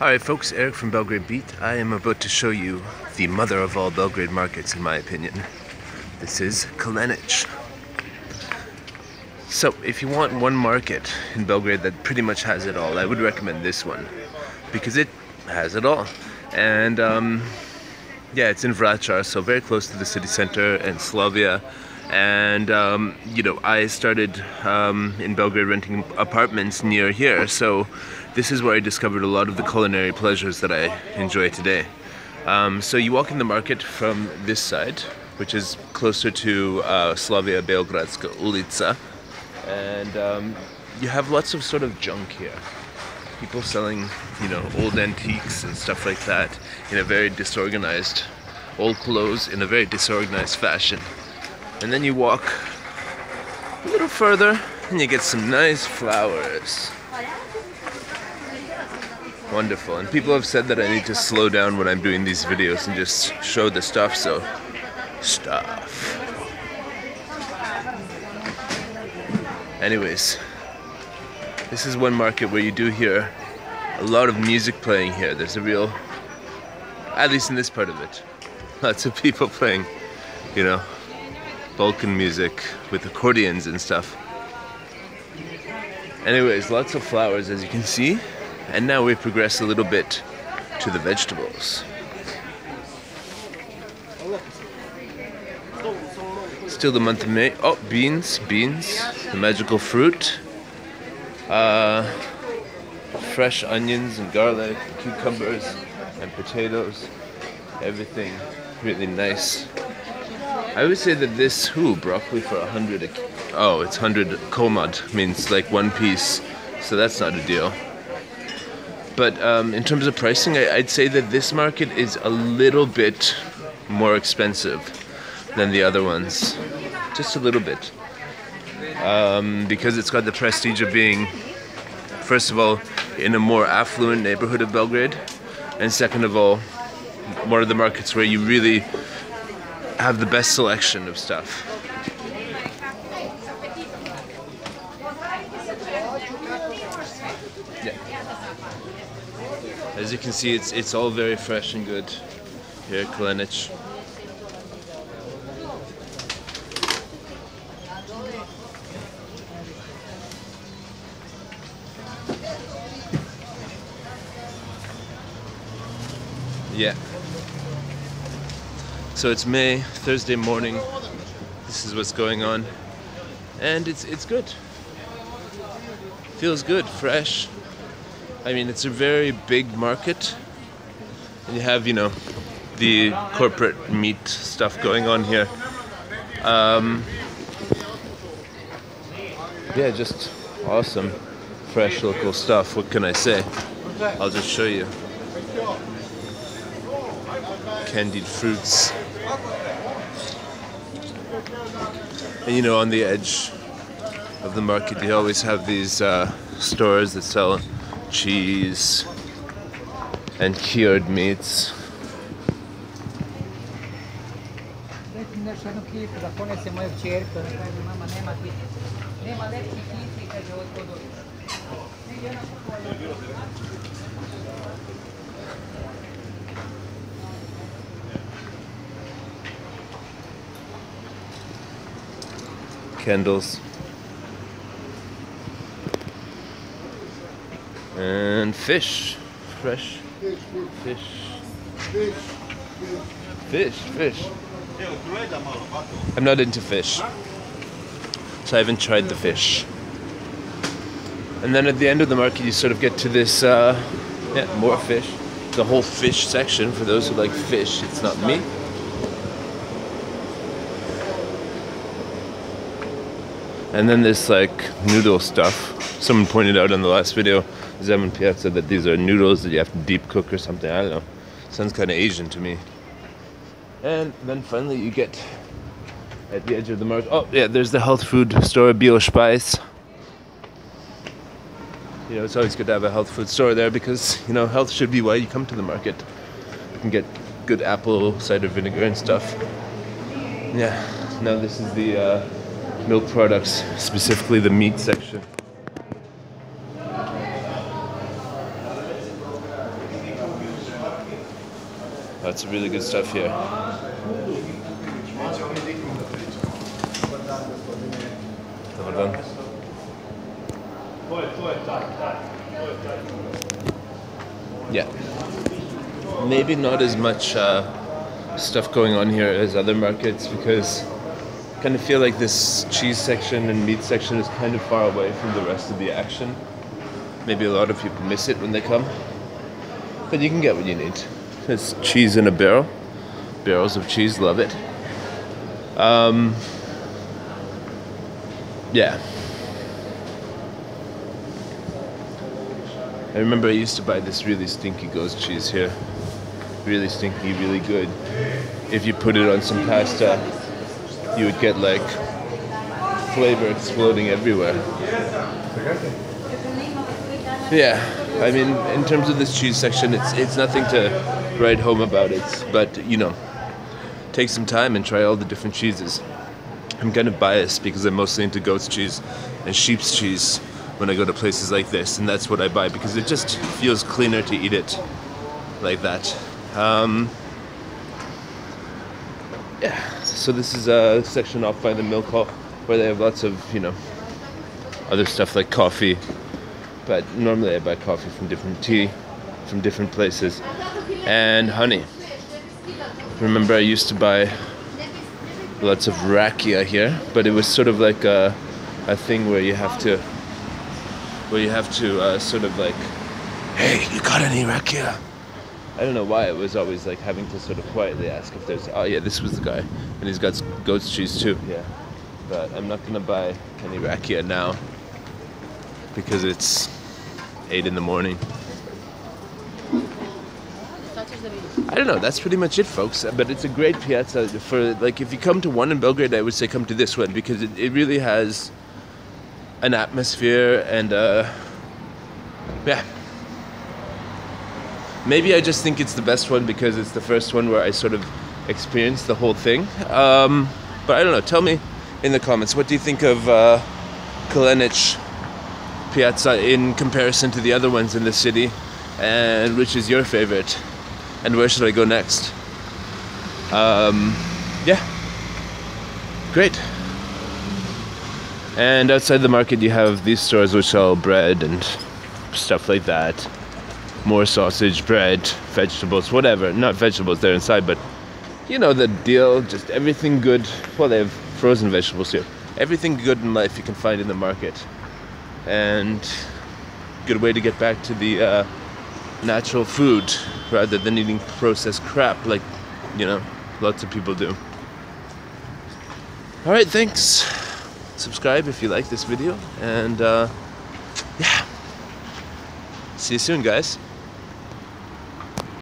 Alright folks, Eric from Belgrade Beat. I am about to show you the mother of all Belgrade markets in my opinion. This is Kalenic. So if you want one market in Belgrade that pretty much has it all, I would recommend this one. Because it has it all. And um, yeah, it's in Vračar, so very close to the city center and Slavia. And um, you know, I started um, in Belgrade renting apartments near here, so this is where I discovered a lot of the culinary pleasures that I enjoy today. Um, so you walk in the market from this side, which is closer to uh, Slavia Beogradska ulica, and um, you have lots of sort of junk here. People selling, you know, old antiques and stuff like that in a very disorganized, old clothes in a very disorganized fashion. And then you walk a little further and you get some nice flowers. Wonderful. And people have said that I need to slow down when I'm doing these videos and just show the stuff, so stuff. Anyways, this is one market where you do hear a lot of music playing here. There's a real, at least in this part of it, lots of people playing, you know, Balkan music with accordions and stuff. Anyways, lots of flowers as you can see. And now we progress a little bit to the vegetables. Still the month of May. Oh, beans, beans, the magical fruit. Uh, fresh onions and garlic, cucumbers and potatoes. Everything really nice. I would say that this, who broccoli for a hundred. Oh, it's hundred komad, means like one piece. So that's not a deal. But um, in terms of pricing, I, would say that this market is a little bit more expensive than the other ones. Just a little bit. Um, because it's got the prestige of being, first of all, in a more affluent neighborhood of Belgrade, and second of all, one of the markets where you really have the best selection of stuff. Yeah. As you can see, it's it's all very fresh and good here at Kalenic. Yeah. So it's May, Thursday morning. This is what's going on. And it's it's good. Feels good, fresh, I mean, it's a very big market. And you have, you know, the corporate meat stuff going on here. Um, yeah, just awesome, fresh local stuff. What can I say? I'll just show you. Candied fruits. And you know, on the edge of the market, you always have these uh, stores that sell cheese and cured meats. Candles. And fish. Fresh. Fish. Fish. Fish. Fish. fish. I'm not into fish. So I haven't tried the fish. And then at the end of the market, you sort of get to this, uh, yeah, more fish. The whole fish section for those who like fish. It's not me. And then this like noodle stuff. Someone pointed out in the last video Zemun Pijaca that these are noodles that you have to deep cook or something. I don't know. Sounds kind of Asian to me. And then finally you get at the edge of the market. Oh, yeah, there's the health food store, Bio Špajz. You know, it's always good to have a health food store there because, you know, health should be why you come to the market. You can get good apple cider vinegar and stuff. Yeah, now this is the uh, milk products, specifically the meat section. Of really good stuff here. Yeah. Maybe not as much uh, stuff going on here as other markets because kind of feel like this cheese section and meat section is kind of far away from the rest of the action. Maybe a lot of people miss it when they come. But you can get what you need. It's cheese in a barrel. Barrels of cheese, love it. Um, yeah. I remember I used to buy this really stinky ghost cheese here. Really stinky, really good. If you put it on some pasta, you would get like flavor exploding everywhere. Yeah, I mean, in terms of this cheese section, it's it's nothing to write home about it, but you know, take some time and try all the different cheeses. I'm kind of biased because I'm mostly into goat's cheese and sheep's cheese when I go to places like this, and that's what I buy because it just feels cleaner to eat it like that. Um, yeah, so this is a section off by the milk hall where they have lots of, you know, other stuff like coffee. But normally I buy coffee from different tea, from different places, and honey. Remember, I used to buy lots of rakia here, but it was sort of like a, a thing where you have to where you have to uh, sort of like, hey, you got any rakia? I don't know why it was always like having to sort of quietly ask if there's. Oh yeah, this was the guy, and he's got goat's cheese too. Yeah, but I'm not gonna buy any rakia now because it's eight in the morning. I don't know. That's pretty much it, folks. But it's a great pijaca for like if you come to one in Belgrade, I would say come to this one because it, it really has an atmosphere and uh, yeah. Maybe I just think it's the best one because it's the first one where I sort of experienced the whole thing. Um, but I don't know. Tell me in the comments what do you think of uh, Pijaca in comparison to the other ones in the city, and which is your favorite, and where should I go next? Um, yeah, great. And outside the market, you have these stores which sell bread and stuff like that. More sausage, bread, vegetables, whatever. Not vegetables, they're inside, but you know the deal. Just everything good. Well, they have frozen vegetables here. Everything good in life you can find in the market. And good way to get back to the uh, natural food rather than eating processed crap like, you know, lots of people do. All right, thanks subscribe if you like this video and uh, yeah see you soon guys